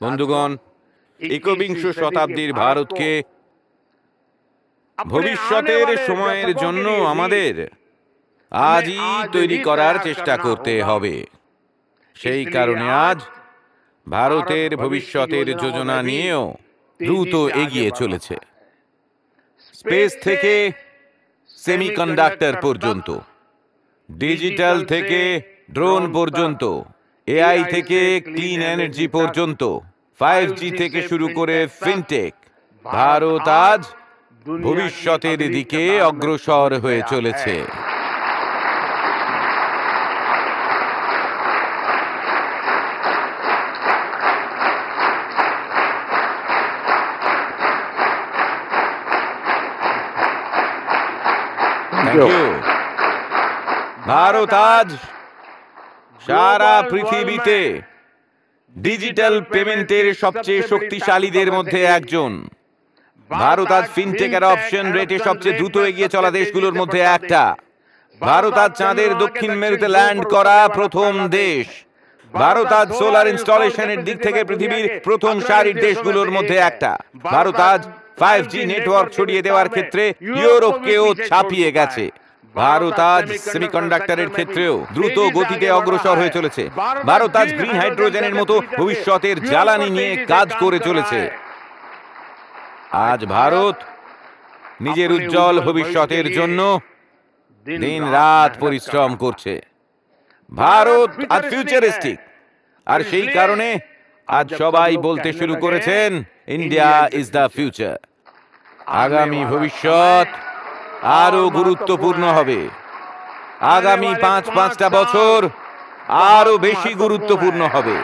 বন্ধুগণ একবিংশ শতাব্দীর ভারতকে ভবিষ্যতের সময়ের জন্য আমাদের আজই তৈরি করার চেষ্টা করতে হবে। সেই কারণে আজ ভারতের ভবিষ্যতের যোজনা নিয়েও দ্রুত এগিয়ে চলেছে। স্পেস থেকে সেমিকন্ডাক্টর পর্যন্ত ডিজিটাল থেকে ড্রোন পর্যন্ত। এআই থেকে ক্লিন এনার্জি পর্যন্ত ফাইভ জি থেকে শুরু করে ফিনটেক ভারত আজ ভবিষ্যতের দিকে অগ্রসর হয়ে চলেছে। ভারত আজ সারা পৃথিবীতে ডিজিটাল পেমেন্টের সবচেয়ে শক্তিশালীদের মধ্যে একজন। ভারত আজ ফিনটেকের অপশন রেটে সবচেয়ে দ্রুত এগিয়ে চলা দেশগুলোর মধ্যে একটা। ভারত আজ চাঁদের দক্ষিণ মেরুতে ল্যান্ড করা প্রথম দেশ। ভারত আজ সোলার ইনস্টলেশনের দিক থেকে পৃথিবীর প্রথম সারির দেশগুলোর মধ্যে একটা। ভারত আজ ফাইভ জি নেটওয়ার্ক ছড়িয়ে দেওয়ার ক্ষেত্রে ইউরোপকেও ছাপিয়ে গেছে। ভারত আজ সেমিকন্ডাক্টরের ক্ষেত্রেও দ্রুত গতিতে অগ্রসর হয়ে চলেছে। ভারত আজ গ্রিন হাইড্রোজেনের মতো ভবিষ্যতের জ্বালানি নিয়ে কাজ করে চলেছে। আজ ভারত নিজের উজ্জ্বল ভবিষ্যতের জন্য দিন রাত পরিশ্রম করছে। ভারত আজ ফিউচারিস্টিক আর সেই কারণে আজ সবাই বলতে শুরু করেছেন ইন্ডিয়া ইজ দ্য ফিউচার আগামী ভবিষ্যৎ আরও গুরুত্বপূর্ণ হবে। আগামী পাঁচ, পাঁচটা বছর আরও বেশি গুরুত্বপূর্ণ হবে।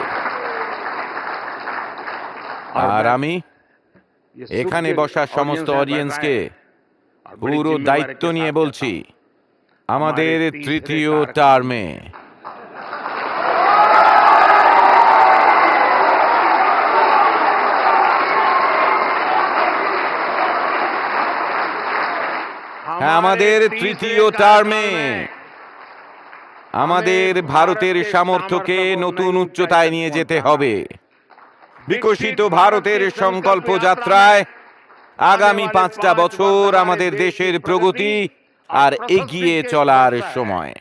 আর আমি এখানে বসা সমস্ত অডিয়েন্সকে পুরো দায়িত্ব নিয়ে বলছি, আমাদের তৃতীয় টার্মে আমাদের তৃতীয় টার্মে। আমাদের ভারতের সামর্থ্যকে নতুন উচ্চতায় নিয়ে যেতে হবে। বিকশিত ভারতের সংকল্প যাত্রায় আগামী পাঁচটা বছর আমাদের দেশের প্রগতি আর এগিয়ে চলার সময়।